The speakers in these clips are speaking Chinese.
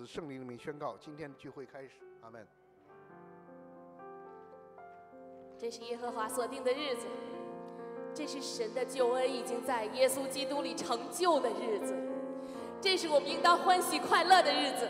子、圣灵里面宣告，今天的聚会开始，阿门。这是耶和华所定的日子，这是神的救恩已经在耶稣基督里成就的日子，这是我们应当欢喜快乐的日子。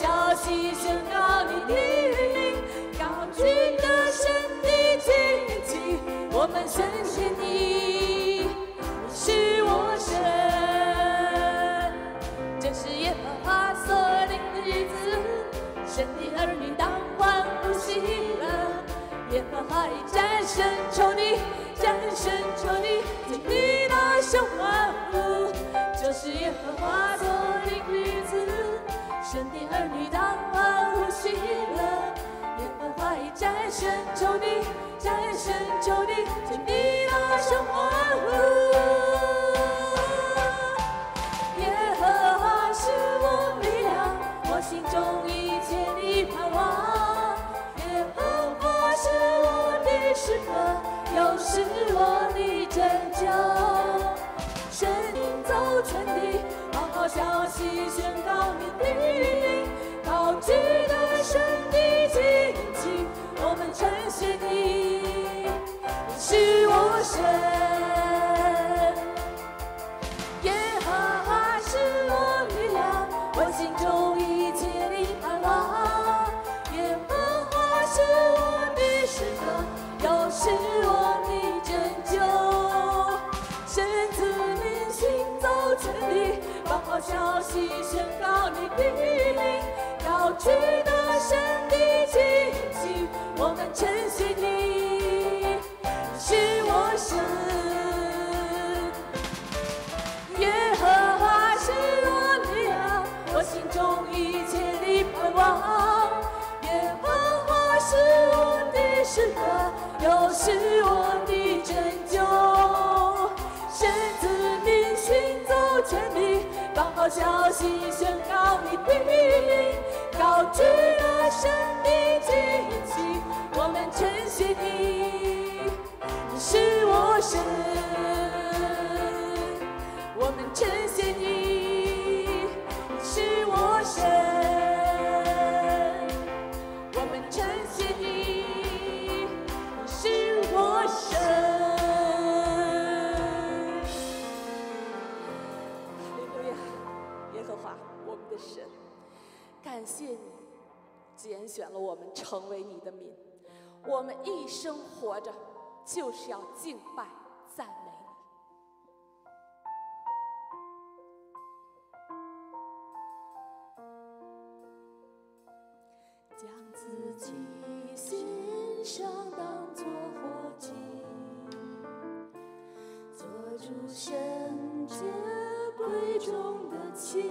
消息宣告你的名，高举的神的旌旗，我们深信你，你是我神。这是耶和华所定的日子，神的儿女当欢呼喜乐。耶和华已战胜仇敌，战胜仇敌，尽力大声欢呼。这是耶和华所定的日子，神的儿女当欢呼喜乐。耶和华已战胜仇敌，战胜仇敌，尽力大声欢呼。耶和华是我力量，我心中一切的盼望。耶和华是我的诗歌，又是我的拯救。消息宣告你的灵，高举的神的旌旗，我们称谢你，你是我神。消息宣告你的名，要取得神的旌旗，我们称谢你，是我神。耶和华是我力量，我心中一切的盼望。耶和华是我的诗歌，又是我的拯好消息宣告你的名，高举了神的旌旗，我们称谢你，你是我神。我们称谢感谢你拣选了我们成为你的民，我们一生活着就是要敬拜赞美你。将自己心上，当作火祭，做出圣洁贵重的器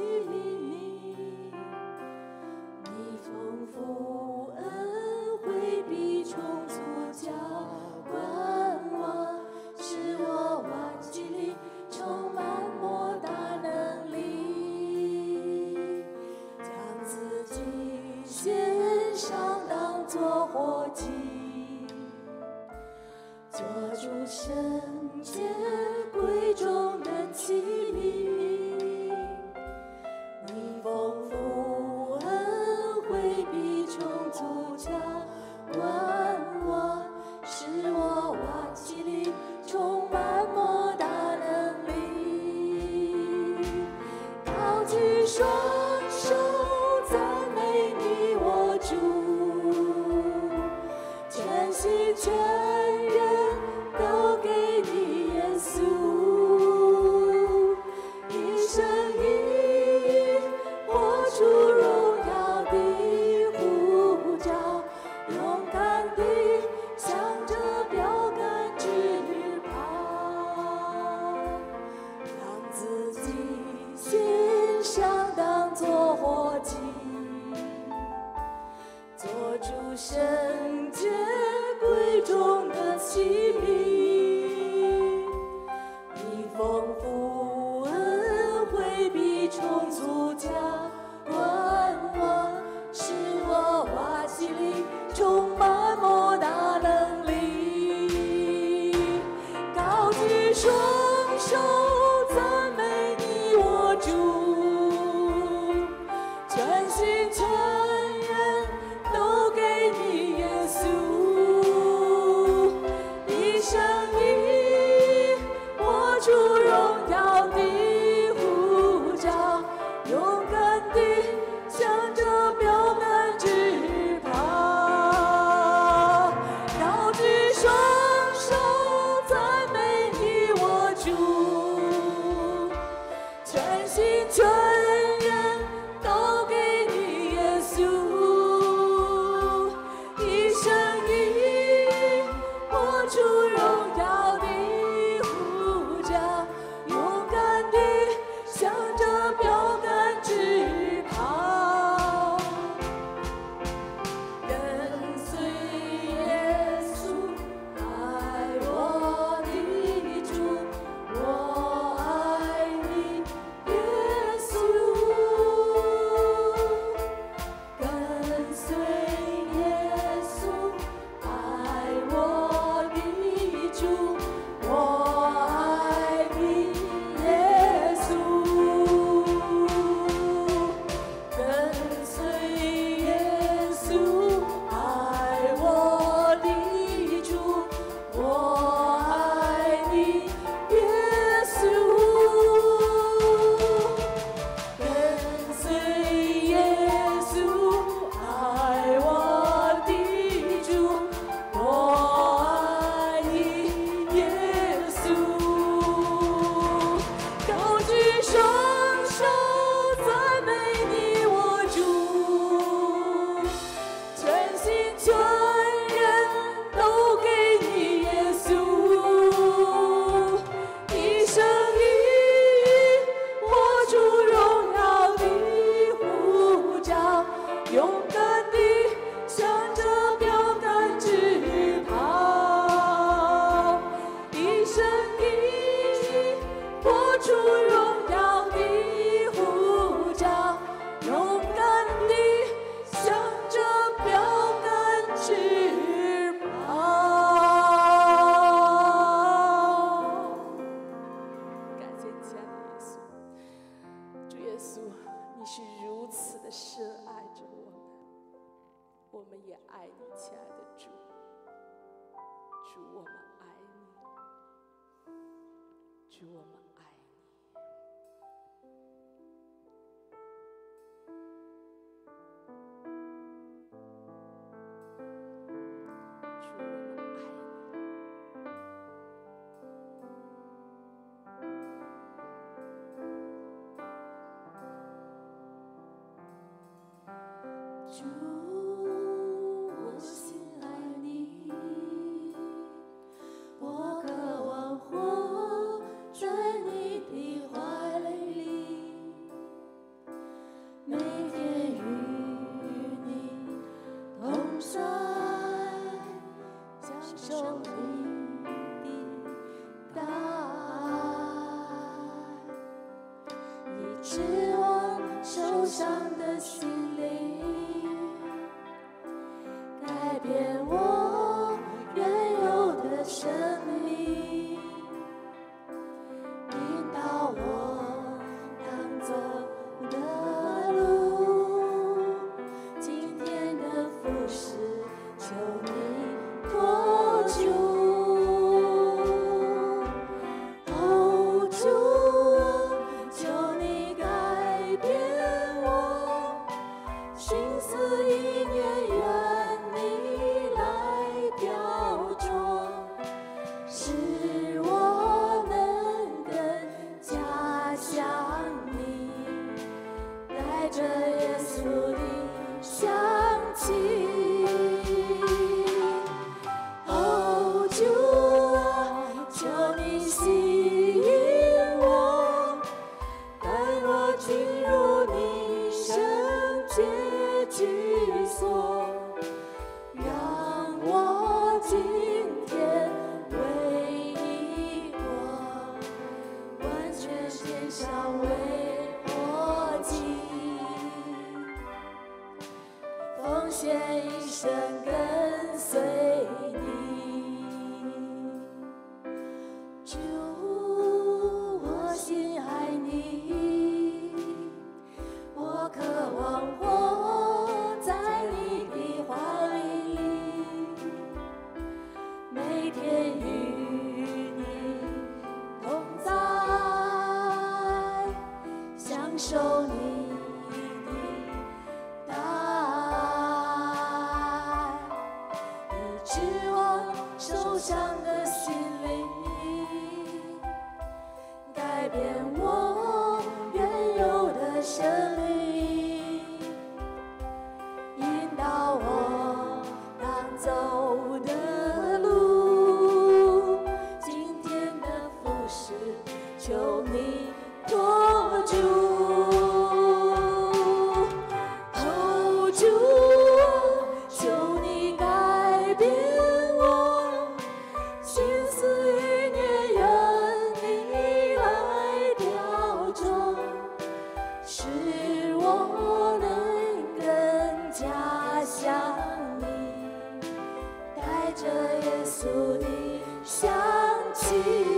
家乡里，带着耶稣的香气。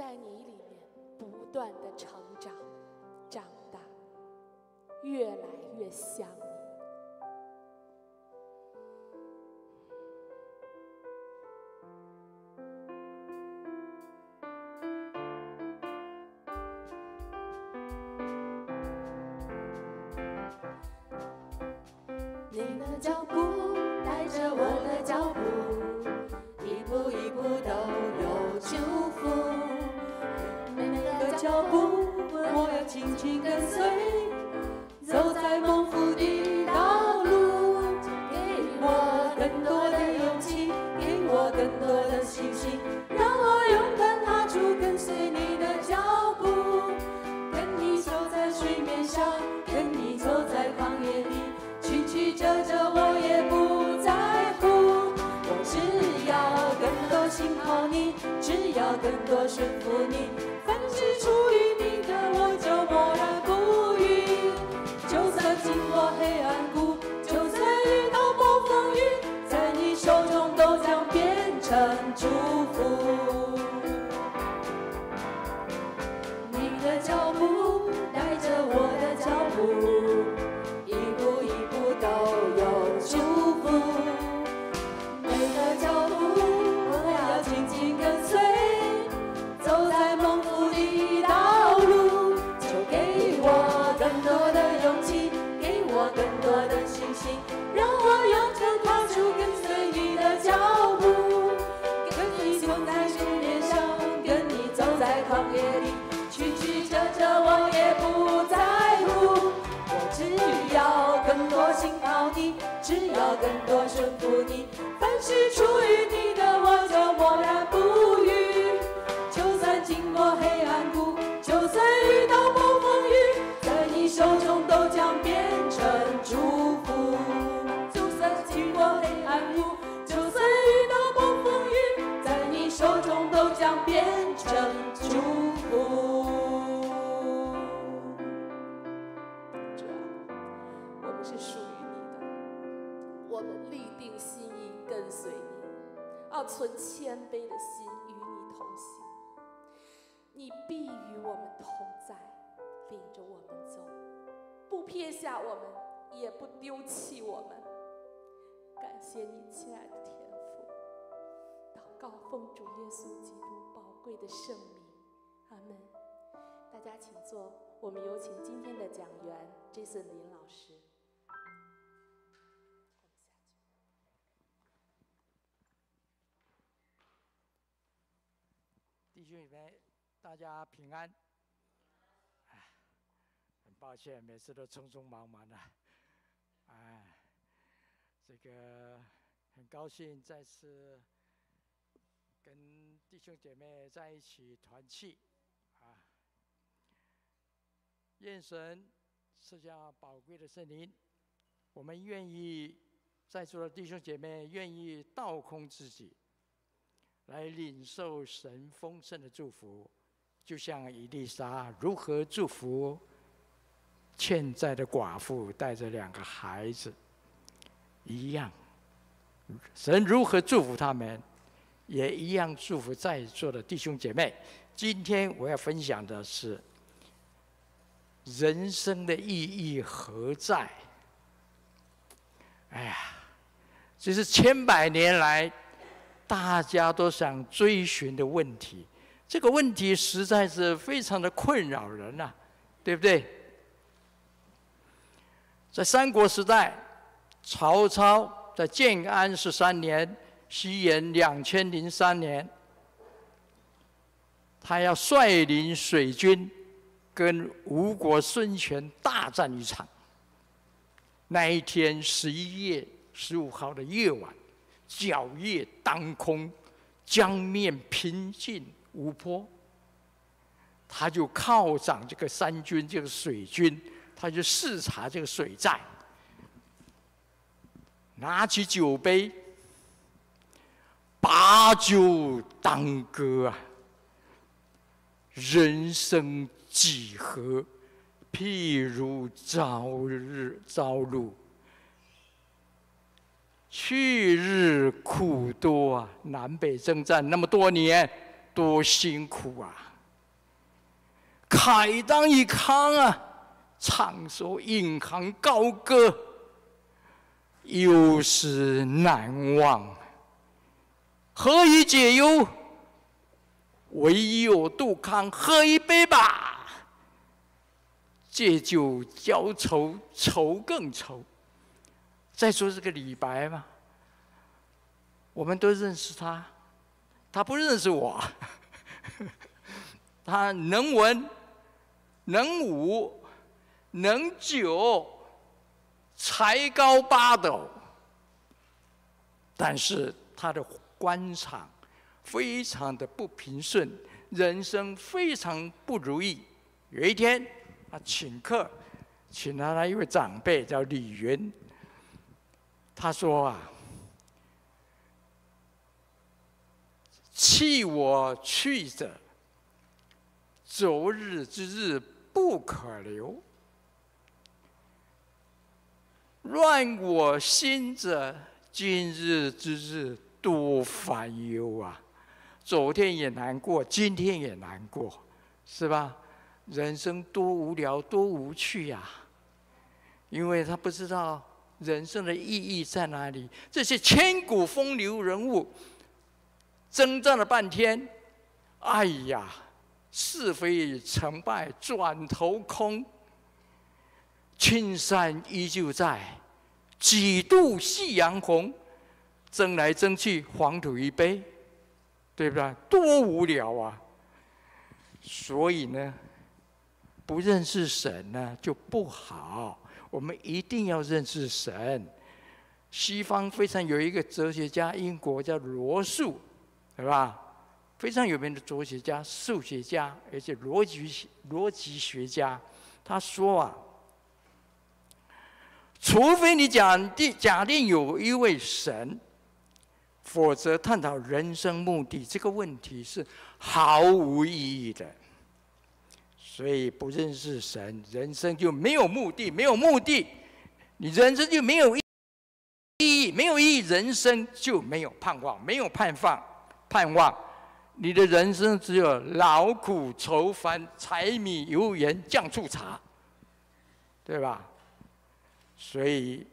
在你里面不断的成长、长大，越来越像行。你必与我们同在，领着我们走，不撇下我们，也不丢弃我们。感谢你，亲爱的天父。祷告奉主耶稣基督宝贵的圣名，阿门。大家请坐，我们有请今天的讲员 Jason 林老师。弟兄姊妹，大家平安。哎，很抱歉，每次都匆匆忙忙的。哎，这个很高兴再次跟弟兄姐妹在一起团契啊。愿神赐下宝贵的圣灵，我们愿意在座的弟兄姐妹愿意倒空自己。来领受神丰盛的祝福，就像以丽莎如何祝福欠债的寡妇带着两个孩子一样，神如何祝福他们，也一样祝福在座的弟兄姐妹。今天我要分享的是人生的意义何在？哎呀，这是千百年来。大家都想追寻的问题，这个问题实在是非常的困扰人呐，对不对？在三国时代，曹操在建安十三年（西元两千零三年），他要率领水军跟吴国孙权大战一场。那一天十一月十五号的夜晚。皎月当空，江面平静无波。他就犒赏这个三军，这个水军，他就视察这个水寨，拿起酒杯，把酒当歌啊！人生几何，譬如朝日朝露。去日苦多啊！南北征战那么多年，多辛苦啊！慨当以慷啊，唱首引吭高歌，忧思难忘。何以解忧？唯有杜康，喝一杯吧。借酒浇愁，愁更愁。再说这个李白嘛，我们都认识他，他不认识我。他能文，能武，能酒，才高八斗。但是他的官场非常的不平顺，人生非常不如意。有一天，他请客，请他的一位长辈叫李云。他说啊：“弃我去者，昨日之日不可留；乱我心者，今日之日多烦忧啊！昨天也难过，今天也难过，是吧？人生多无聊，多无趣呀！因为他不知道。”人生的意义在哪里？这些千古风流人物，征战了半天，哎呀，是非成败转头空。青山依旧在，几度夕阳红。争来争去，黄土一杯，对不对？多无聊啊！所以呢，不认识神呢，就不好。我们一定要认识神。西方非常有一个哲学家，英国叫罗素，对吧？非常有名的哲学家、数学家，而且逻辑逻辑学家。他说啊，除非你假定假定有一位神，否则探讨人生目的这个问题是毫无意义的。所以不认识神，人生就没有目的，没有目的，你人生就没有意义，没有意义，人生就没有盼望，没有盼望，盼望，你的人生只有劳苦愁烦，柴米油盐酱醋茶，对吧？所以，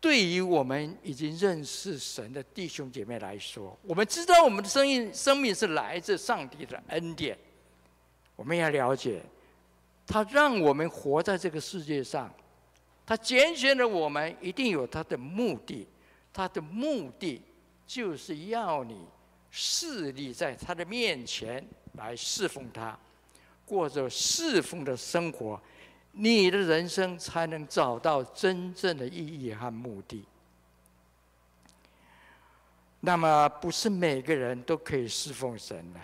对于我们已经认识神的弟兄姐妹来说，我们知道我们的生命，生命是来自上帝的恩典。我们要了解，他让我们活在这个世界上，他拣选了我们，一定有他的目的。他的目的就是要你势立在他的面前来侍奉他，过着侍奉的生活，你的人生才能找到真正的意义和目的。那么，不是每个人都可以侍奉神的。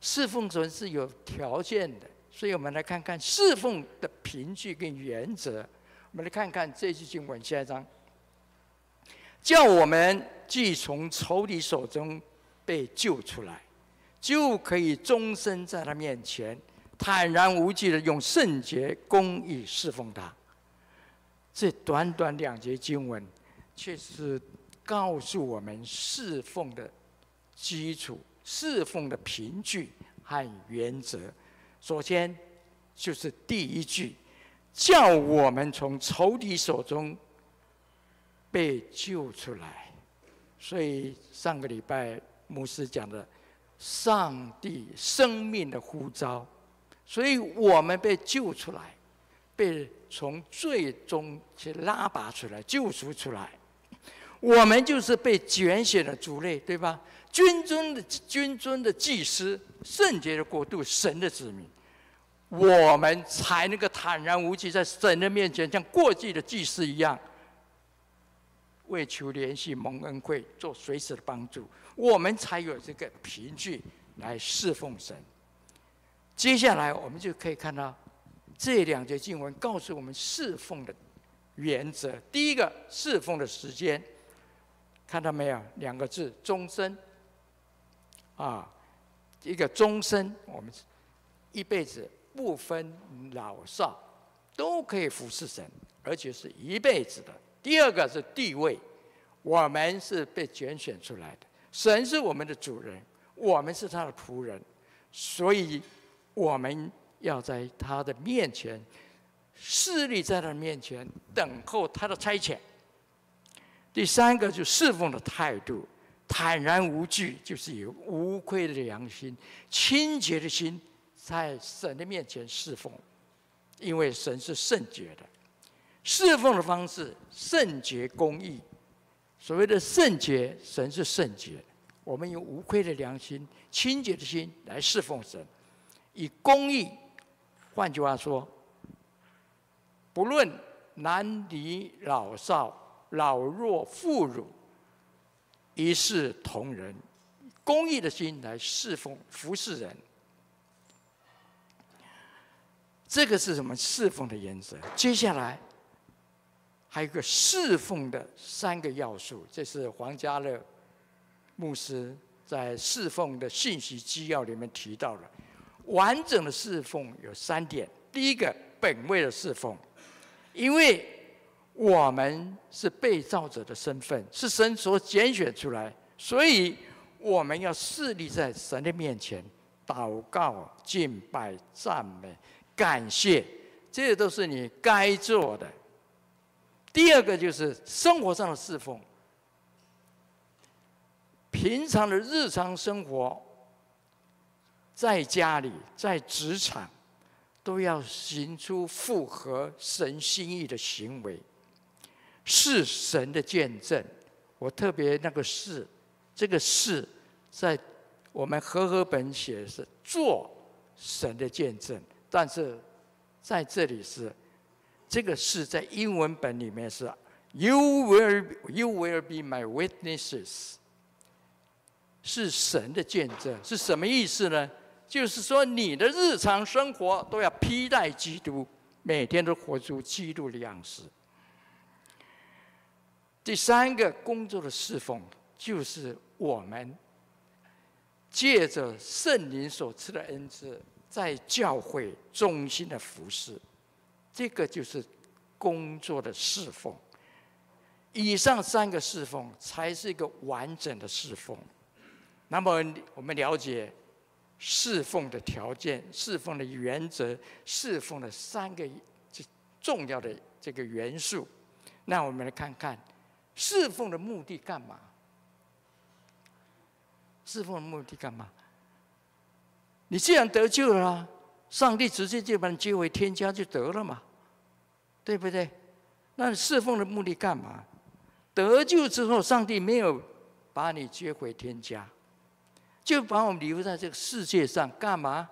侍奉神是有条件的，所以我们来看看侍奉的凭据跟原则。我们来看看这句经文下一章，叫我们既从仇敌手中被救出来，就可以终身在他面前坦然无惧的用圣洁公义侍奉他。这短短两节经文，却是告诉我们侍奉的基础。侍奉的凭据和原则，首先就是第一句，叫我们从仇敌手中被救出来。所以上个礼拜牧师讲的，上帝生命的呼召，所以我们被救出来，被从最终去拉拔出来，救赎出来。我们就是被拣选的族类，对吧？君尊的君尊的祭司，圣洁的国度，神的子民，我们才能够坦然无惧在神的面前，像过去的祭司一样，为求联系蒙恩惠，做随时的帮助，我们才有这个凭据来侍奉神。接下来，我们就可以看到这两节经文告诉我们侍奉的原则。第一个，侍奉的时间，看到没有？两个字：终身。啊，一个终身，我们一辈子不分老少，都可以服侍神，而且是一辈子的。第二个是地位，我们是被拣选出来的，神是我们的主人，我们是他的仆人，所以我们要在他的面前，势力在他面前等候他的差遣。第三个就侍奉的态度，坦然无惧，就是有无愧的良心、清洁的心，在神的面前侍奉，因为神是圣洁的。侍奉的方式圣洁公义，所谓的圣洁，神是圣洁，我们用无愧的良心、清洁的心来侍奉神，以公义，换句话说，不论男女老少。老弱妇孺，一视同仁，公益的心来侍奉服侍人。这个是什么侍奉的原则？接下来还有一个侍奉的三个要素，这是黄家乐牧师在侍奉的信息纪要里面提到了。完整的侍奉有三点：第一个，本位的侍奉，因为。我们是被造者的身份，是神所拣选出来，所以我们要势立在神的面前，祷告、敬拜、赞美、感谢，这些都是你该做的。第二个就是生活上的侍奉，平常的日常生活，在家里、在职场，都要行出符合神心意的行为。是神的见证，我特别那个“是”，这个“是”在我们和合本写的是做神的见证，但是在这里是这个“是”在英文本里面是 “You will you will be my witnesses”，是神的见证，是什么意思呢？就是说你的日常生活都要披戴基督，每天都活出基督的样式。第三个工作的侍奉，就是我们借着圣灵所赐的恩赐，在教会中心的服侍，这个就是工作的侍奉。以上三个侍奉才是一个完整的侍奉。那么，我们了解侍奉的条件、侍奉的原则、侍奉的三个这重要的这个元素，那我们来看看。侍奉的目的干嘛？侍奉的目的干嘛？你既然得救了，上帝直接就把你接回天家就得了嘛，对不对？那侍奉的目的干嘛？得救之后，上帝没有把你接回天家，就把我们留在这个世界上干嘛？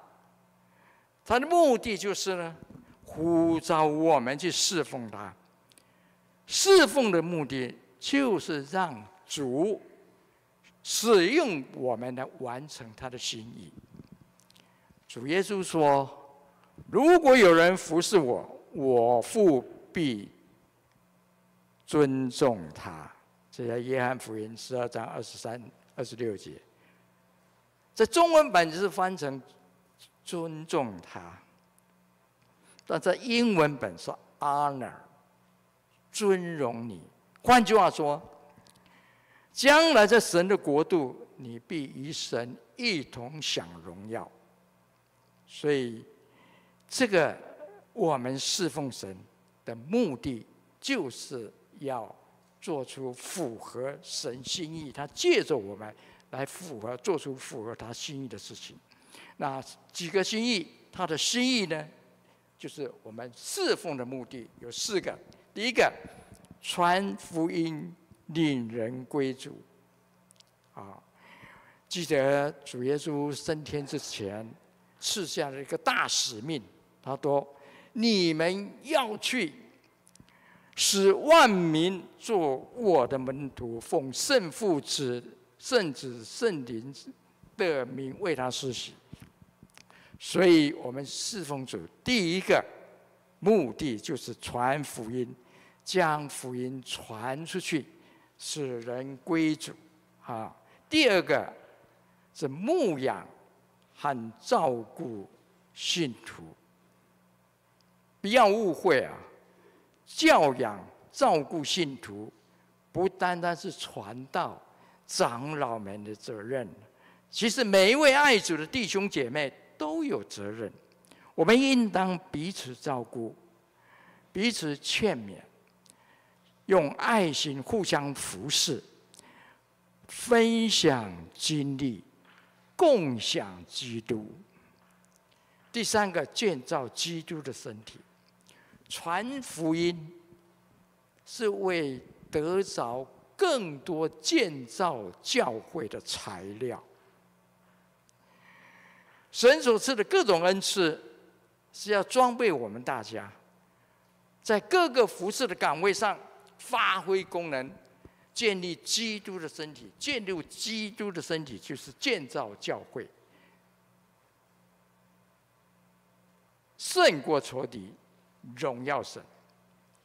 他的目的就是呢，呼召我们去侍奉他。侍奉的目的。就是让主使用我们来完成他的心意。主耶稣说：“如果有人服侍我，我父必尊重他。”这在约翰福音十二章二十三、二十六节。在中文版就是翻成“尊重他”，但在英文本是 “honor”，尊荣你。换句话说，将来在神的国度，你必与神一同享荣耀。所以，这个我们侍奉神的目的，就是要做出符合神心意，他借着我们来符合做出符合他心意的事情。那几个心意，他的心意呢，就是我们侍奉的目的有四个。第一个。传福音，令人归主。啊，记得主耶稣升天之前，赐下了一个大使命。他说：“你们要去，使万民做我的门徒，奉圣父子、圣子、圣灵的名为他施洗。”所以，我们侍奉主第一个目的就是传福音。将福音传出去，使人归主。啊，第二个是牧养和照顾信徒。不要误会啊，教养、照顾信徒，不单单是传道长老们的责任，其实每一位爱主的弟兄姐妹都有责任。我们应当彼此照顾，彼此劝勉，用爱心互相服侍，分享经历，共享基督。第三个，建造基督的身体，传福音是为得着更多建造教会的材料。神所赐的各种恩赐，是要装备我们大家，在各个服饰的岗位上发挥功能，建立基督的身体。建立基督的身体，就是建造教会。胜过仇敌，荣耀神。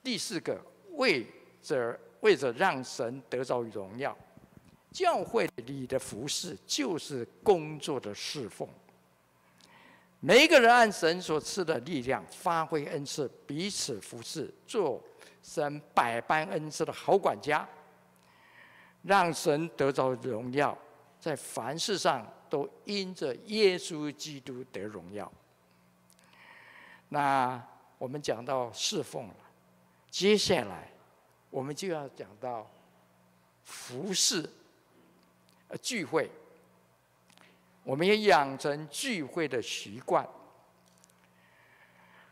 第四个，为着为着让神得到荣耀，教会里的服饰就是工作的侍奉。每一个人按神所赐的力量发挥恩赐，彼此服侍，做神百般恩赐的好管家，让神得着荣耀，在凡事上都因着耶稣基督得荣耀。那我们讲到侍奉了，接下来我们就要讲到服侍、呃聚会。我们要养成聚会的习惯。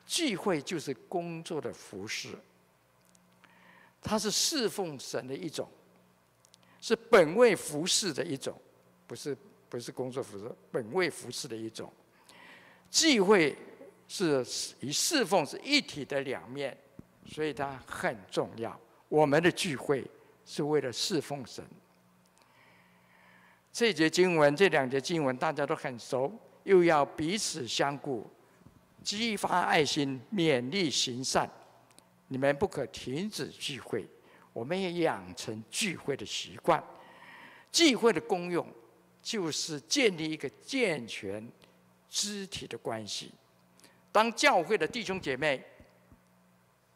聚会就是工作的服侍，它是侍奉神的一种，是本位服侍的一种，不是不是工作服侍，本位服侍的一种。聚会。是与侍奉是一体的两面，所以它很重要。我们的聚会是为了侍奉神。这节经文，这两节经文大家都很熟，又要彼此相顾，激发爱心，勉励行善。你们不可停止聚会，我们也养成聚会的习惯。聚会的功用，就是建立一个健全肢体的关系。当教会的弟兄姐妹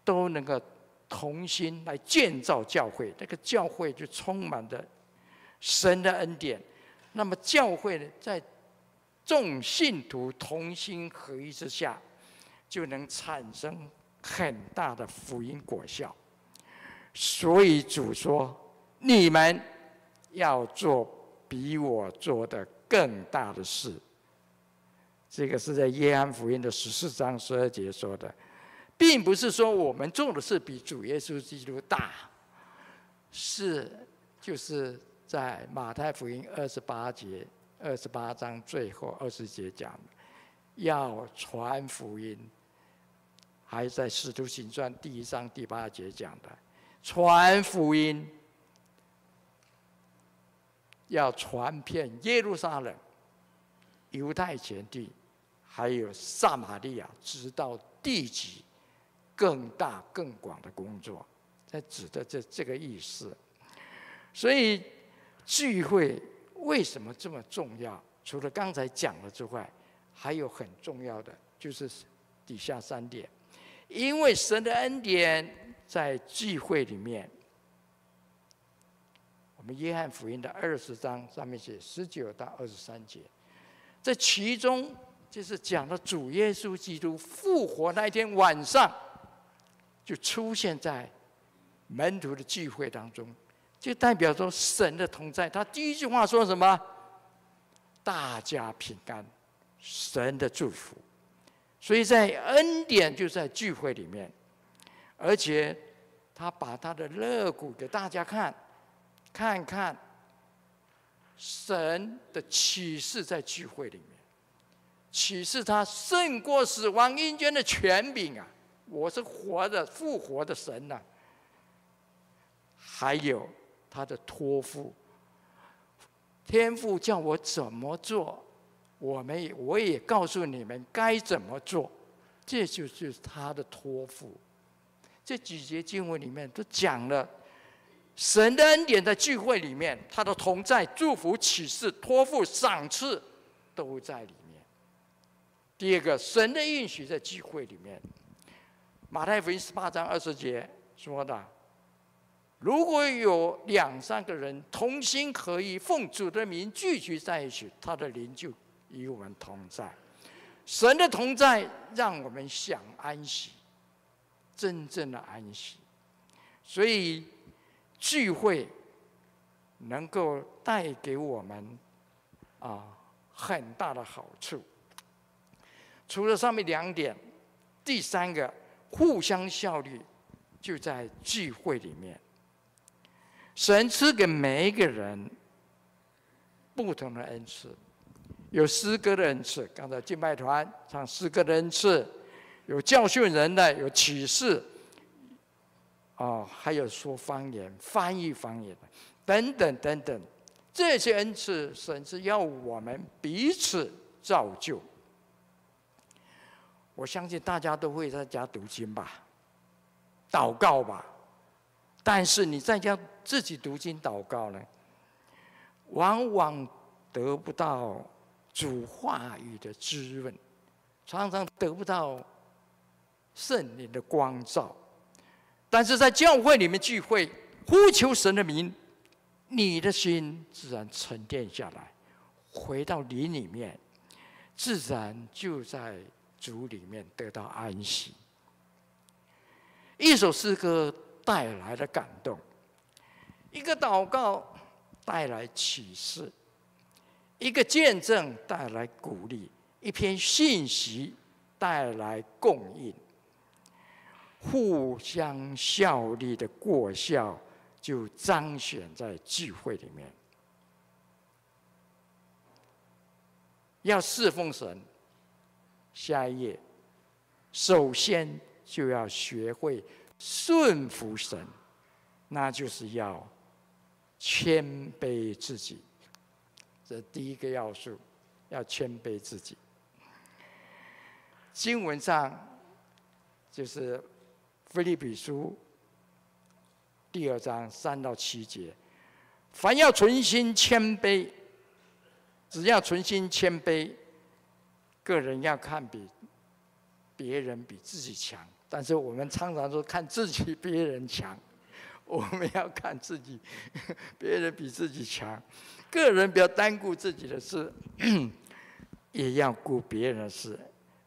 都能够同心来建造教会，那个教会就充满着神的恩典。那么教会呢，在众信徒同心合一之下，就能产生很大的福音果效。所以主说：“你们要做比我做的更大的事。”这个是在约翰福音的十四章十二节说的，并不是说我们做的事比主耶稣基督大，是就是在马太福音二十八节二十八章最后二十节讲，要传福音，还在使徒行传第一章第八节讲的，传福音，要传遍耶路撒冷、犹太全地。还有撒玛利亚，直到地极，更大更广的工作，在指的这这个意思。所以聚会为什么这么重要？除了刚才讲了之外，还有很重要的就是底下三点。因为神的恩典在聚会里面，我们约翰福音的二十章上面写十九到二十三节，这其中。就是讲了主耶稣基督复活那一天晚上，就出现在门徒的聚会当中，就代表着神的同在。他第一句话说什么？大家平安，神的祝福。所以在恩典就在聚会里面，而且他把他的肋骨给大家看，看看神的启示在聚会里面。启示他胜过死亡阴间的权柄啊！我是活的复活的神呐。还有他的托付，天父叫我怎么做，我们也我也告诉你们该怎么做，这就是他的托付。这几节经文里面都讲了神的恩典在聚会里面，他的同在、祝福、启示、托付、赏赐都在里面。第二个，神的应许在聚会里面。马太福音十八章二十节说的：“如果有两三个人同心合意，奉主的名聚集在一起，他的灵就与我们同在。神的同在，让我们享安息，真正的安息。所以聚会能够带给我们啊很大的好处。除了上面两点，第三个互相效力，就在聚会里面。神赐给每一个人不同的恩赐，有诗歌的恩赐，刚才敬拜团唱诗歌的恩赐，有教训人的，有启示，哦，还有说方言、翻译方言的，等等等等，这些恩赐，甚至要我们彼此造就。我相信大家都会在家读经吧，祷告吧。但是你在家自己读经祷告呢，往往得不到主话语的滋润，常常得不到圣灵的光照。但是在教会里面聚会，呼求神的名，你的心自然沉淀下来，回到灵里面，自然就在主里面得到安息。一首诗歌。带来的感动，一个祷告带来启示，一个见证带来鼓励，一篇信息带来供应，互相效力的过效就彰显在聚会里面。要侍奉神，下一页，首先就要学会。顺服神，那就是要谦卑自己。这第一个要素，要谦卑自己。经文上就是《菲利比书》第二章三到七节：凡要存心谦卑，只要存心谦卑，个人要看比别人比自己强。但是我们常常说看自己比别人强，我们要看自己，别人比自己强，个人不要单顾自己的事，也要顾别人的事。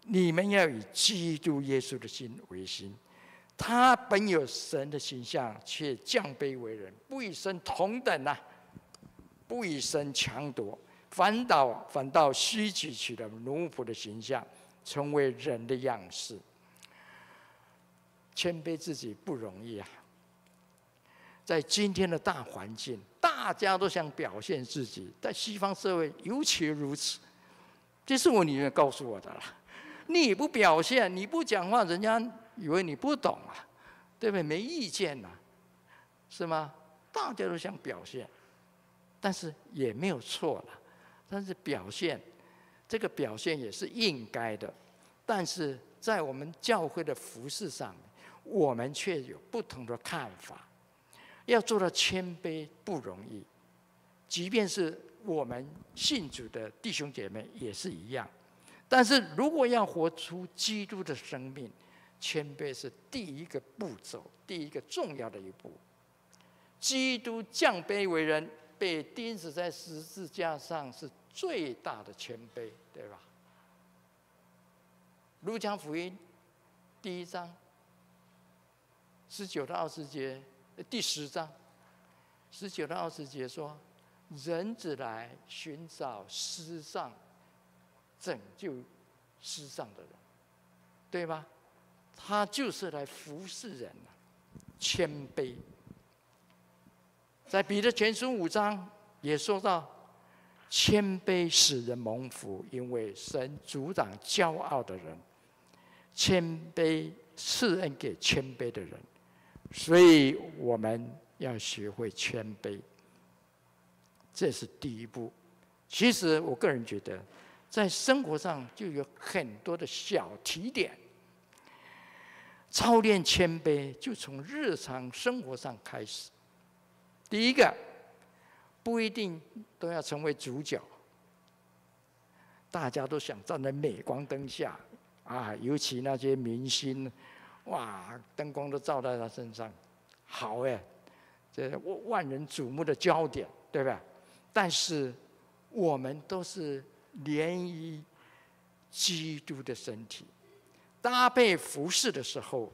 你们要以基督耶稣的心为心，他本有神的形象，却降卑为人，不与神同等呐，不与神强夺，反倒反倒虚举起了奴仆的形象，成为人的样式。谦卑自己不容易啊！在今天的大环境，大家都想表现自己，在西方社会尤其如此。这是我女儿告诉我的了。你不表现，你不讲话，人家以为你不懂啊，对不对？没意见呐，是吗？大家都想表现，但是也没有错了。但是表现，这个表现也是应该的。但是在我们教会的服饰上。我们却有不同的看法。要做到谦卑不容易，即便是我们信主的弟兄姐妹也是一样。但是如果要活出基督的生命，谦卑是第一个步骤，第一个重要的一步。基督降卑为人，被钉死在十字架上，是最大的谦卑，对吧？路加福音第一章。十九到二十节，第十章，十九到二十节说：“人子来寻找世上拯救世上的人，对吧？他就是来服侍人的，谦卑。”在彼得前书五章也说到：“谦卑使人蒙福，因为神阻挡骄傲的人，谦卑赐恩给谦卑的人。”所以我们要学会谦卑，这是第一步。其实我个人觉得，在生活上就有很多的小提点。操练谦卑，就从日常生活上开始。第一个，不一定都要成为主角。大家都想站在镁光灯下啊，尤其那些明星。哇，灯光都照在他身上，好哎，这万万人瞩目的焦点，对吧？但是我们都是连于基督的身体，搭配服饰的时候，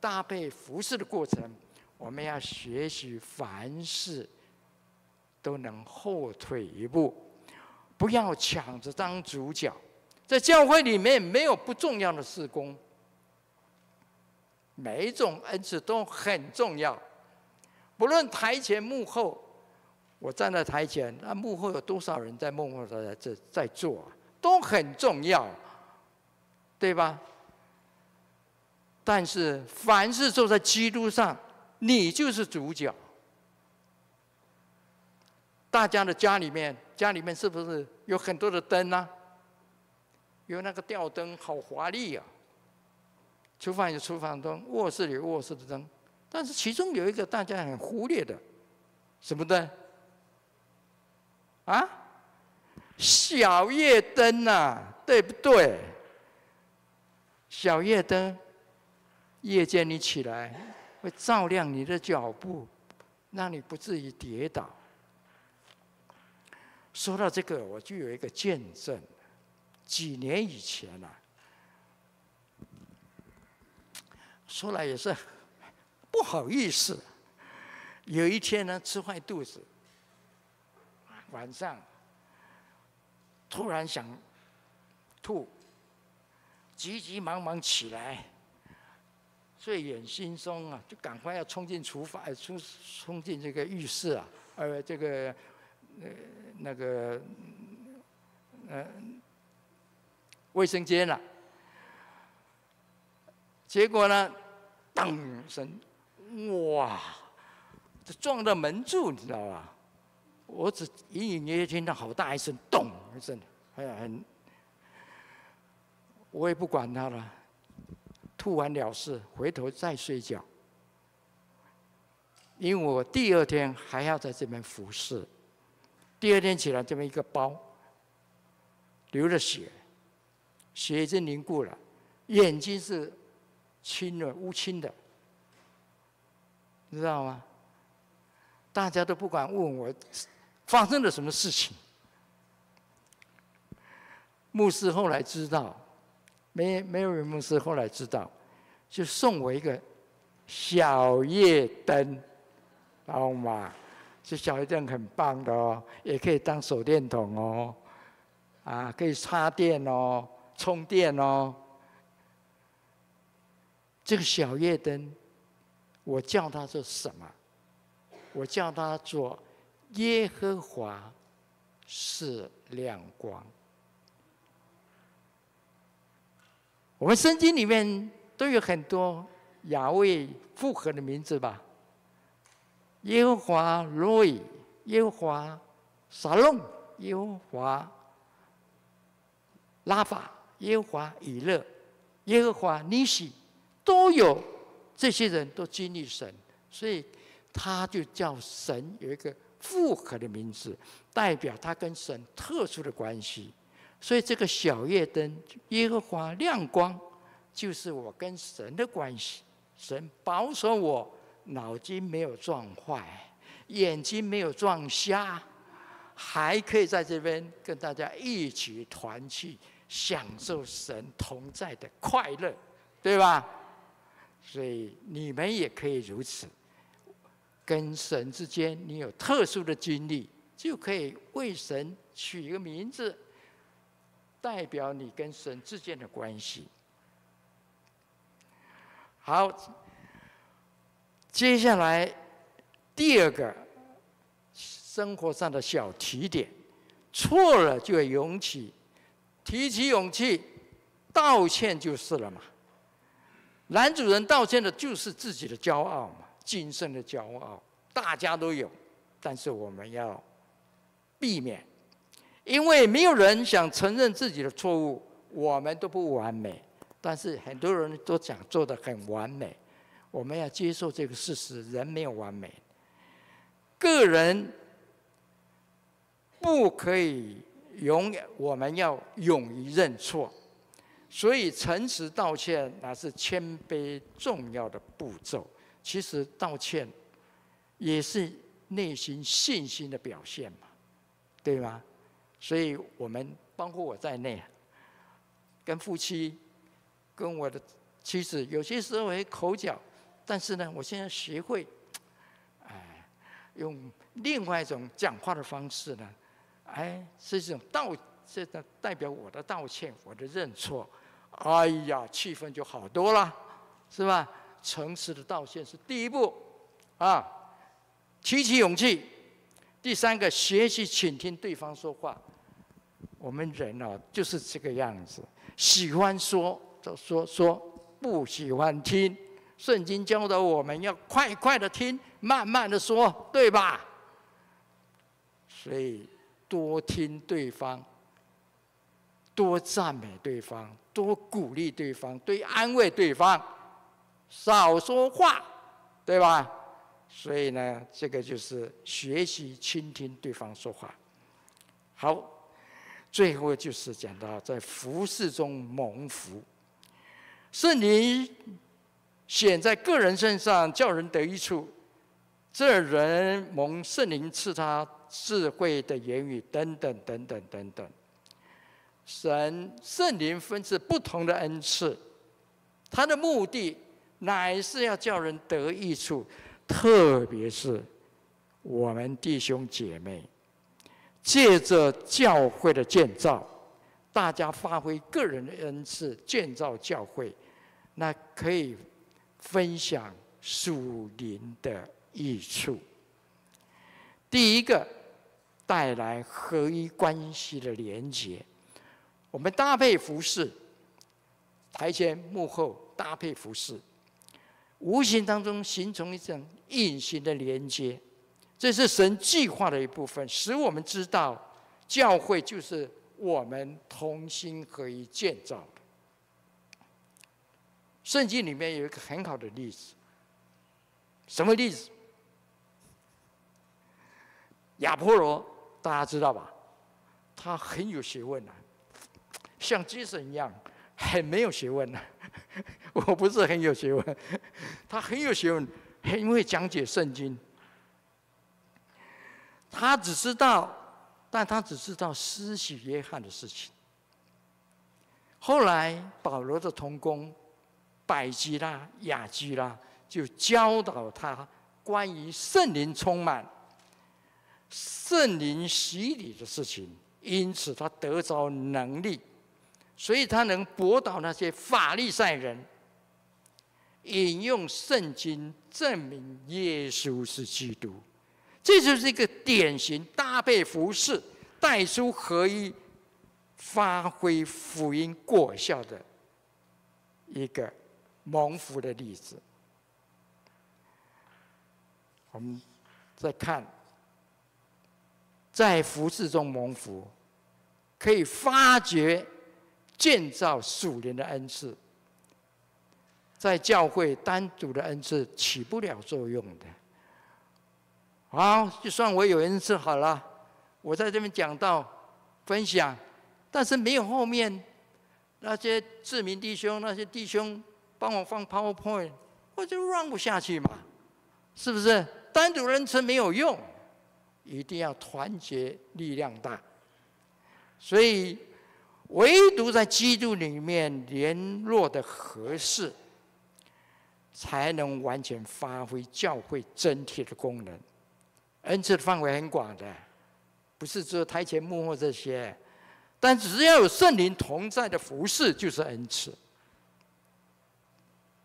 搭配服饰的过程，我们要学习凡事都能后退一步，不要抢着当主角。在教会里面没有不重要的事工，每一种恩赐都很重要，不论台前幕后，我站在台前，那幕后有多少人在默默的在在做，都很重要，对吧？但是凡是坐在基督上，你就是主角。大家的家里面，家里面是不是有很多的灯呢？有那个吊灯，好华丽啊！厨房有厨房灯，卧室有卧室的灯，但是其中有一个大家很忽略的，什么灯？啊？小夜灯呐，对不对？小夜灯，夜间你起来会照亮你的脚步，让你不至于跌倒。说到这个，我就有一个见证。几年以前了，说来也是不好意思。有一天呢，吃坏肚子，晚上突然想吐，急急忙忙起来，睡眼惺忪啊，就赶快要冲进厨房，冲冲进这个浴室啊，呃，这个呃那个呃。卫生间了，结果呢，当声，哇，这撞到门柱，你知道吧？我只隐隐约约听到好大一声，咚一声，哎呀，很，我也不管他了，吐完了事，回头再睡觉，因为我第二天还要在这边服侍，第二天起来这边一个包，流了血。血已经凝固了，眼睛是亲的乌青的，你知道吗？大家都不敢问我发生了什么事情。牧师后来知道，没没有人牧师后来知道，就送我一个小夜灯，知道吗？这小夜灯很棒的哦，也可以当手电筒哦，啊，可以插电哦。充电哦，这个小夜灯，我叫它做什么？我叫它做耶和华是亮光。我们圣经里面都有很多雅味复合的名字吧？耶和华罗伊，耶和华沙龙，耶和华拉法。耶和华以勒，耶和华尼西，都有这些人都经历神，所以他就叫神有一个复合的名字，代表他跟神特殊的关系。所以这个小夜灯，耶和华亮光，就是我跟神的关系。神保守我脑筋没有撞坏，眼睛没有撞瞎，还可以在这边跟大家一起团聚。享受神同在的快乐，对吧？所以你们也可以如此，跟神之间你有特殊的经历，就可以为神取一个名字，代表你跟神之间的关系。好，接下来第二个生活上的小提点，错了就要勇气。提起勇气，道歉就是了嘛。男主人道歉的就是自己的骄傲嘛，今生的骄傲，大家都有，但是我们要避免，因为没有人想承认自己的错误，我们都不完美，但是很多人都想做的很完美，我们要接受这个事实，人没有完美，个人不可以。永远，我们要勇于认错，所以诚实道歉那是谦卑重要的步骤。其实道歉也是内心信心的表现嘛，对吗？所以我们包括我在内，跟夫妻，跟我的妻子，有些时候会口角，但是呢，我现在学会，哎，用另外一种讲话的方式呢，哎，是一种道，这代表我的道歉，我的认错，哎呀，气氛就好多了，是吧？诚实的道歉是第一步，啊，提起勇气。第三个，学习倾听对方说话。我们人哦，就是这个样子，喜欢说就说说，不喜欢听。圣经教导我们要快快的听，慢慢的说，对吧？所以多听对方，多赞美对方，多鼓励对方，多安慰对方。少说话，对吧？所以呢，这个就是学习倾听对方说话。好，最后就是讲到在服饰中蒙福，圣灵显在个人身上，叫人得益处。这人蒙圣灵赐他智慧的言语，等等等等等等。神圣灵分赐不同的恩赐，他的目的。乃是要叫人得益处，特别是我们弟兄姐妹，借着教会的建造，大家发挥个人的恩赐，建造教会，那可以分享属灵的益处。第一个，带来合一关系的连结，我们搭配服饰，台前幕后搭配服饰。无形当中形成一种隐形的连接，这是神计划的一部分，使我们知道教会就是我们同心合一建造的。圣经里面有一个很好的例子，什么例子？亚波罗，大家知道吧？他很有学问啊，像基神一样，很没有学问呢。我不是很有学问，他很有学问，很会讲解圣经。他只知道，但他只知道施洗约翰的事情。后来保罗的同工百基拉、雅基拉就教导他关于圣灵充满、圣灵洗礼的事情，因此他得着能力，所以他能驳倒那些法利赛人。引用圣经证明耶稣是基督，这就是一个典型搭配服饰、带出合一、发挥福音果效的一个蒙福的例子。我们再看，在服饰中蒙福，可以发掘建造属灵的恩赐。在教会单独的恩赐起不了作用的。好，就算我有恩赐好了，我在这边讲到分享，但是没有后面那些志明弟兄、那些弟兄帮我放 PowerPoint，我就 run 不下去嘛，是不是？单独恩赐没有用，一定要团结力量大。所以，唯独在基督里面联络的合适。才能完全发挥教会整体的功能。恩赐的范围很广的，不是只有台前幕后这些，但只要有圣灵同在的服饰，就是恩赐。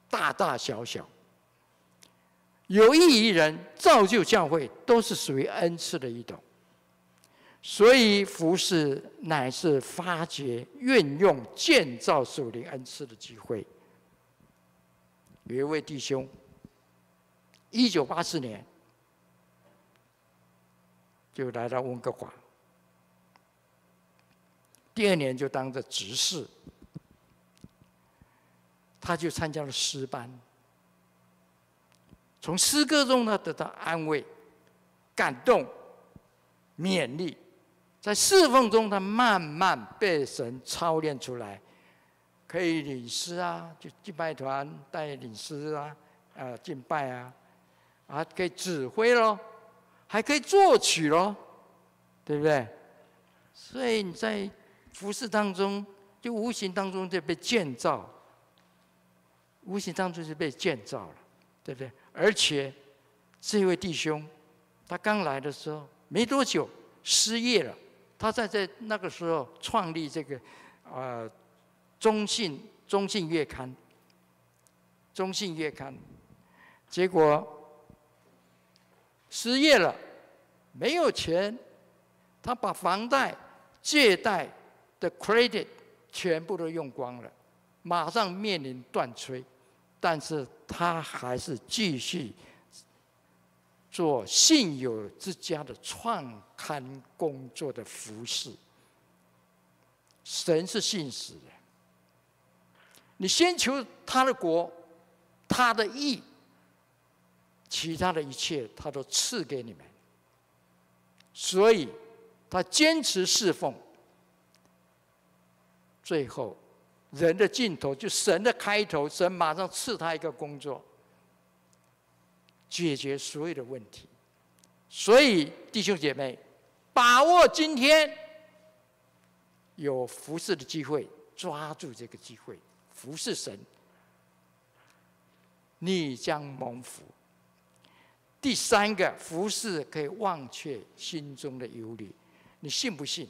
大大小小，有意于人造就教会，都是属于恩赐的一种。所以服饰乃是发掘、运用、建造属灵恩赐的机会。有一位弟兄，一九八四年就来到温哥华，第二年就当着执事，他就参加了诗班，从诗歌中呢得到安慰、感动、勉励，在侍奉中他慢慢被神操练出来。可以领诗啊，就敬拜团带领诗啊，呃，敬拜啊，啊，可以指挥喽，还可以作曲喽，对不对？所以你在服饰当中，就无形当中就被建造，无形当中就被建造了，对不对？而且这位弟兄，他刚来的时候没多久失业了，他在在那个时候创立这个呃中信中信月刊，中信月刊，结果。失业了，没有钱，他把房贷、借贷的 credit 全部都用光了，马上面临断炊，但是他还是继续做信友之家的创刊工作的服饰。神是信使的，你先求他的国，他的义。其他的一切，他都赐给你们。所以，他坚持侍奉。最后，人的尽头就神的开头，神马上赐他一个工作，解决所有的问题。所以，弟兄姐妹，把握今天有服侍的机会，抓住这个机会服侍神，你将蒙福。第三个服侍可以忘却心中的忧虑，你信不信？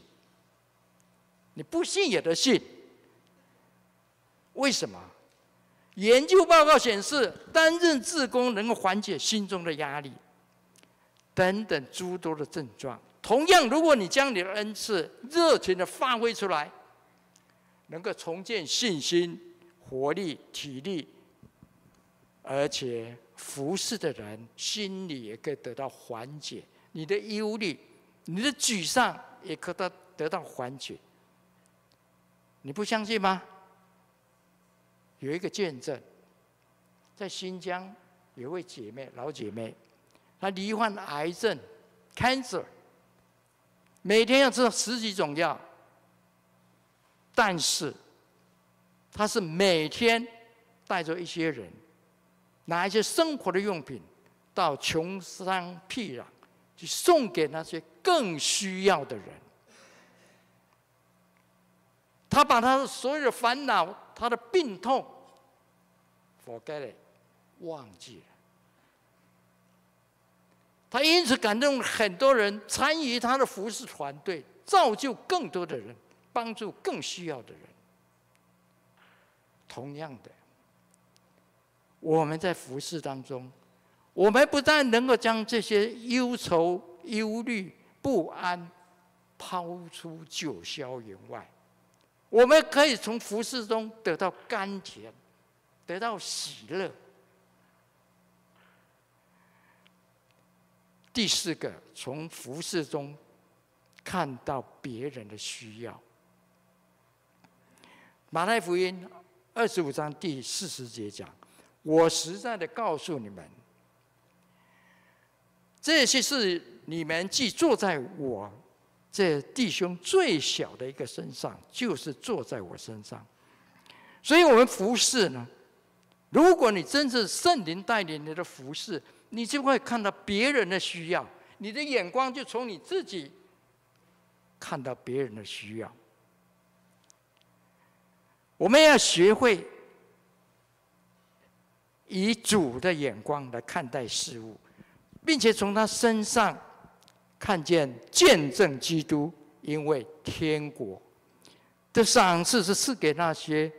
你不信也得信。为什么？研究报告显示，担任志工能够缓解心中的压力，等等诸多的症状。同样，如果你将你的恩赐热情的发挥出来，能够重建信心、活力、体力，而且。服侍的人心里也可以得到缓解，你的忧虑、你的沮丧也可得得到缓解。你不相信吗？有一个见证，在新疆有位姐妹，老姐妹，她罹患癌症 （cancer），每天要吃十几种药，但是她是每天带着一些人。拿一些生活的用品到穷山僻壤去送给那些更需要的人。他把他的所有的烦恼、他的病痛，forget it，忘记了。他因此感动很多人参与他的服饰团队，造就更多的人，帮助更需要的人。同样的。我们在服侍当中，我们不但能够将这些忧愁、忧虑、不安抛出九霄云外，我们可以从服侍中得到甘甜，得到喜乐。第四个，从服侍中看到别人的需要。马太福音二十五章第四十节讲。我实在的告诉你们，这些是你们既坐在我这弟兄最小的一个身上，就是坐在我身上。所以，我们服侍呢，如果你真是圣灵带领你的服侍，你就会看到别人的需要，你的眼光就从你自己看到别人的需要。我们要学会。以主的眼光来看待事物，并且从他身上看见见证基督，因为天国的赏赐是赐给那些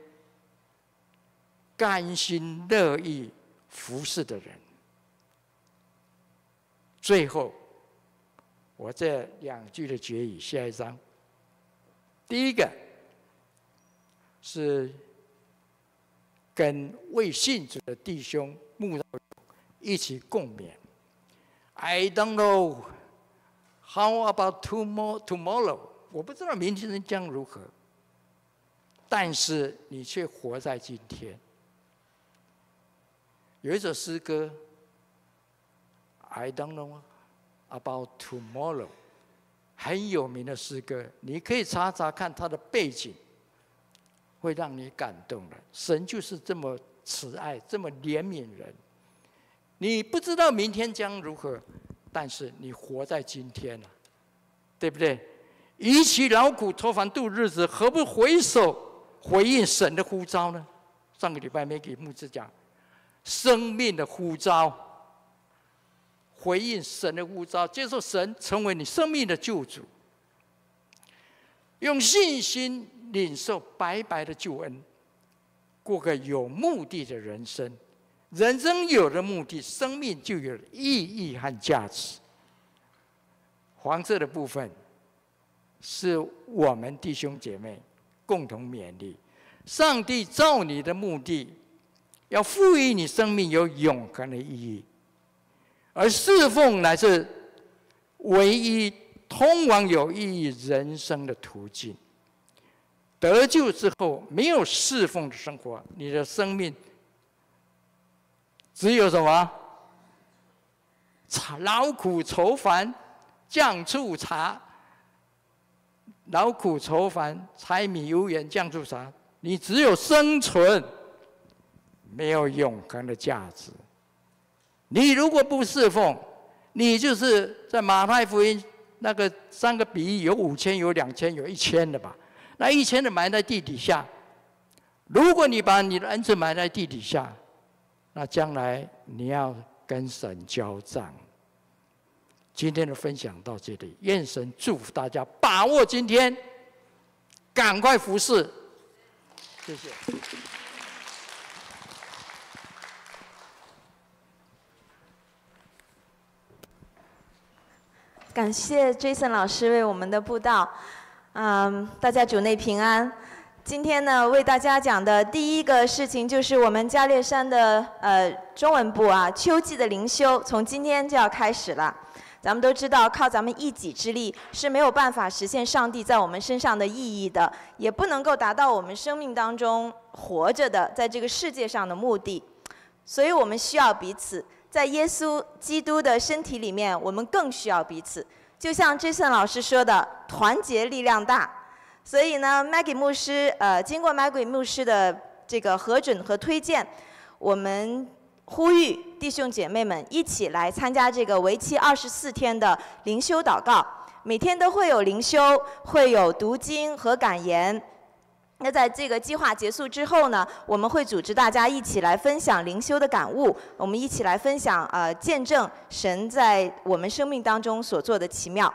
甘心乐意服侍的人。最后，我这两句的结语，下一章，第一个是。跟未信主的弟兄牧道一起共勉。I don't know how about tomorrow. Tomorrow，我不知道明天将如何，但是你却活在今天。有一首诗歌，I don't know about tomorrow，很有名的诗歌，你可以查查看它的背景。会让你感动的，神就是这么慈爱，这么怜悯人。你不知道明天将如何，但是你活在今天了，对不对？与其劳苦愁烦度日子，何不回首回应神的呼召呢？上个礼拜没给牧师讲，生命的呼召，回应神的呼召，接受神成为你生命的救主，用信心领受白白的救恩，过个有目的的人生。人生有了目的，生命就有意义和价值。黄色的部分是我们弟兄姐妹共同勉励：上帝造你的目的，要赋予你生命有永恒的意义，而侍奉乃是唯一通往有意义人生的途径。得救之后，没有侍奉的生活，你的生命。只有什么？劳苦愁烦，酱醋茶。劳苦愁烦，柴米油盐酱醋茶。你只有生存，没有永恒的价值。你如果不侍奉，你就是在马太福音那个三个比喻，有五千，有两千，有一千的吧？那一千的埋在地底下。如果你把你的恩赐埋在地底下，那将来你要跟神交账。今天的分享到这里，愿神祝福大家，把握今天，赶快服侍。谢谢。感谢 Jason 老师为我们的布道，嗯，大家主内平安。今天呢，为大家讲的第一个事情就是我们加列山的呃中文部啊，秋季的灵修从今天就要开始了。咱们都知道，靠咱们一己之力是没有办法实现上帝在我们身上的意义的，也不能够达到我们生命当中活着的在这个世界上的目的。所以我们需要彼此，在耶稣基督的身体里面，我们更需要彼此。就像 Jason 老师说的，团结力量大。所以呢，Maggie 牧师，呃，经过 Maggie 牧师的这个核准和推荐，我们呼吁弟兄姐妹们一起来参加这个为期二十四天的灵修祷告。每天都会有灵修，会有读经和感言。那在这个计划结束之后呢，我们会组织大家一起来分享灵修的感悟，我们一起来分享呃见证神在我们生命当中所做的奇妙。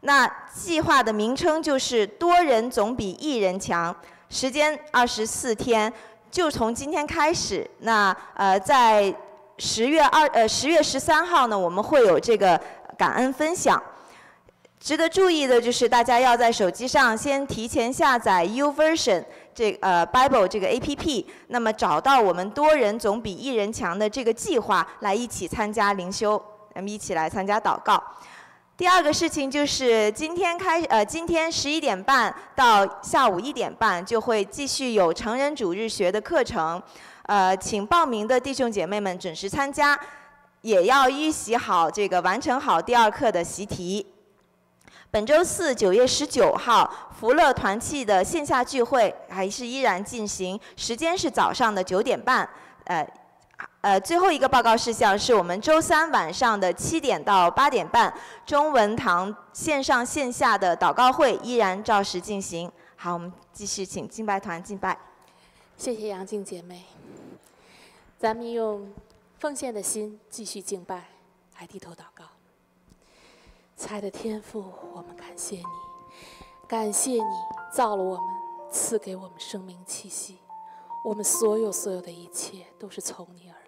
那计划的名称就是“多人总比一人强”，时间二十四天，就从今天开始。那呃，在十月二呃十月十三号呢，我们会有这个感恩分享。值得注意的就是，大家要在手机上先提前下载 U Version 这呃 Bible 这个 APP，那么找到我们“多人总比一人强”的这个计划，来一起参加灵修，咱们一起来参加祷告。第二个事情就是今天开呃，今天十一点半到下午一点半就会继续有成人主日学的课程，呃，请报名的弟兄姐妹们准时参加，也要预习好这个完成好第二课的习题。本周四九月十九号，福乐团契的线下聚会还是依然进行，时间是早上的九点半，呃。呃，最后一个报告事项是我们周三晚上的七点到八点半，中文堂线上线下的祷告会依然照时进行。好，我们继续请敬拜团敬拜。谢谢杨静姐妹，咱们用奉献的心继续敬拜，来低头祷告。亲爱的天父，我们感谢你，感谢你造了我们，赐给我们生命气息。我们所有所有的一切都是从你而来。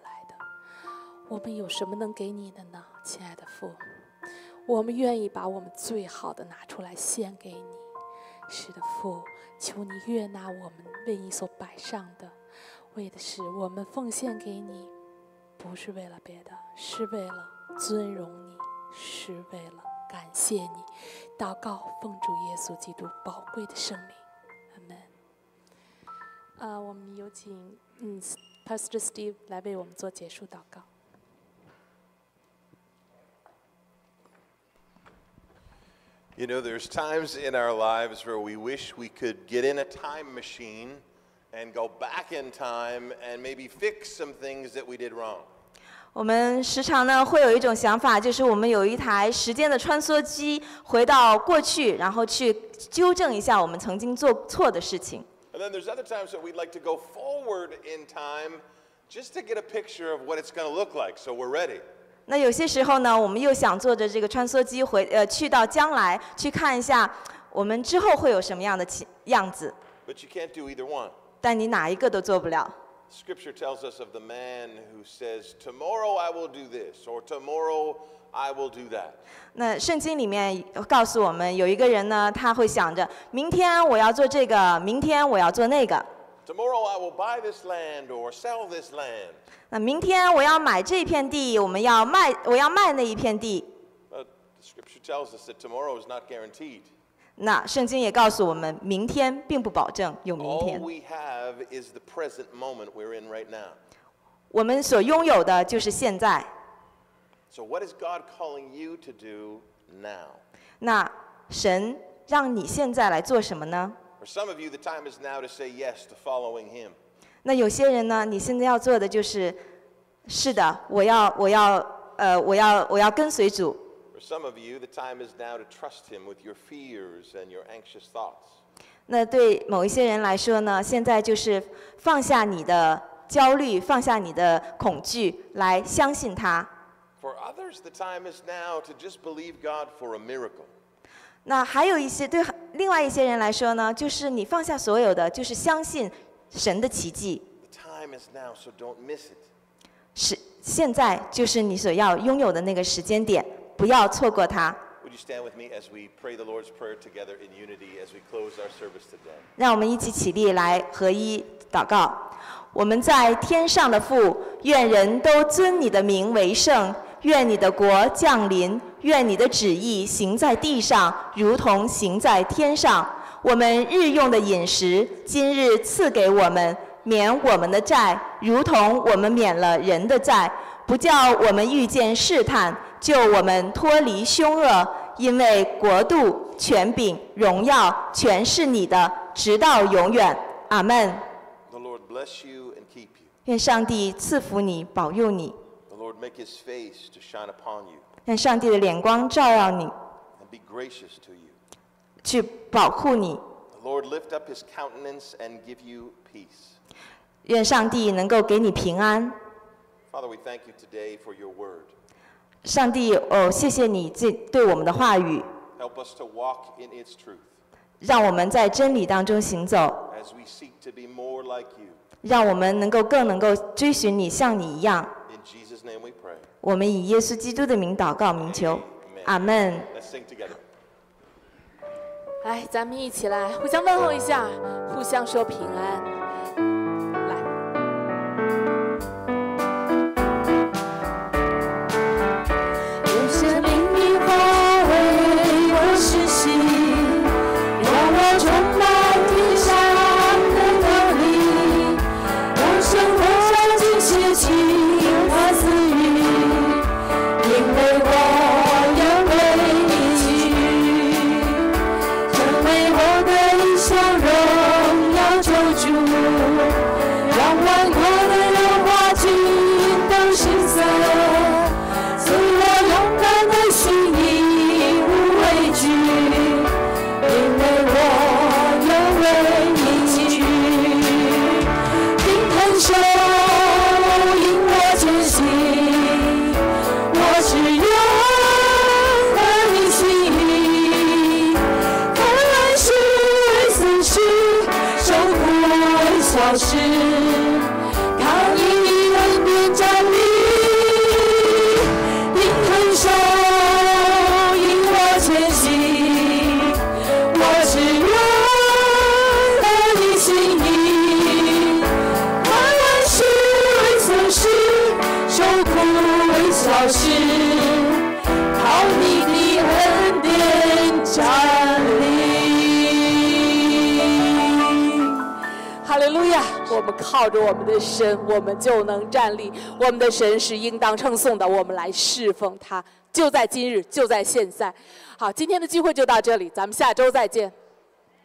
我们有什么能给你的呢，亲爱的父？我们愿意把我们最好的拿出来献给你。是的，父，求你悦纳我们为你所摆上的，为的是我们奉献给你，不是为了别的，是为了尊荣你，是为了感谢你。祷告，奉主耶稣基督宝贵的生命。啊，我们有请嗯，Pastor Steve 来为我们做结束祷告。You know, there's times in our lives where we wish we could get in a time machine and go back in time and maybe fix some things that we did wrong. 我们时常呢会有一种想法，就是我们有一台时间的穿梭机，回到过去，然后去纠正一下我们曾经做错的事情。 And then there's other times that we'd like to go forward in time just to get a picture of what it's going to look like so we're ready. 那有些时候呢，我们又想坐着这个穿梭机回呃去到将来，去看一下我们之后会有什么样的情样子，But you can't do either one. 但你哪一个都做不了。Scripture tells us of the man who says, Tomorrow I will do this, or tomorrow I will do that. 那圣经里面告诉我们，有一个人呢，他会想着明天我要做这个，明天我要做那个，Tomorrow I will buy this land or sell this land. 那明天我要买这片地，我们要卖，我要卖那一片地。But the scripture tells us that tomorrow is not guaranteed. 那圣经也告诉我们，明天并不保证有明 All 天。we have is the present moment we're in right now. 我们所拥有的就是现在。So, what is God calling you to do now? 那神让你现在来做什么呢？For some of you, the time is now to say yes to following Him. 那有些人呢，你现在要做的就是，是的，我要，我要，呃，我要，我要跟随主。 For some of you, the time is now to trust Him with your fears and your anxious thoughts. 那对某一些人来说呢，现在就是放下你的焦虑，放下你的恐惧，来相信他。 For others, the time is now to just believe God for a miracle. 那还有一些对 另外一些人来说呢，就是你放下所有的，就是相信神的奇迹。Time is now, so don't miss it. 是现在就是你所要拥有的那个时间点，不要错过它。Would you stand with me as we pray the Lord's Prayer together in unity as we close our service today? 让我们一起起立来合一祷告。我们在天上的父，愿人都尊你的名为圣，愿你的国降临，愿你的旨意行在地上，如同行在天上。我们日用的饮食，今日赐给我们，免我们的债，如同我们免了人的债，不叫我们遇见试探，救我们脱离凶恶。因为国度、权柄、荣耀，全是你的，直到永远。阿门。The Lord bless you. 愿上帝赐福你，保佑你； The Lord make his face to shine upon you 愿上帝的脸光照耀你， and be gracious to you. 去保护你。 The Lord lift up his countenance and give you peace. 愿上帝能够给你平安。 Father, we thank you today for your word. 上帝，哦，谢谢你这对我们的话语， Help us to walk in its truth 让我们在真理当中行走， as we seek to be more like you. 让我们能够更能够追寻你，像你一样。我们以耶稣基督的名祷告，明求，阿门。Let's sing together. 来，咱们一起来互相问候一下，互相说平安。靠着我们的神，我们就能站立。我们的神是应当称颂的，我们来侍奉他，就在今日，就在现在。好，今天的机会就到这里，咱们下周再见。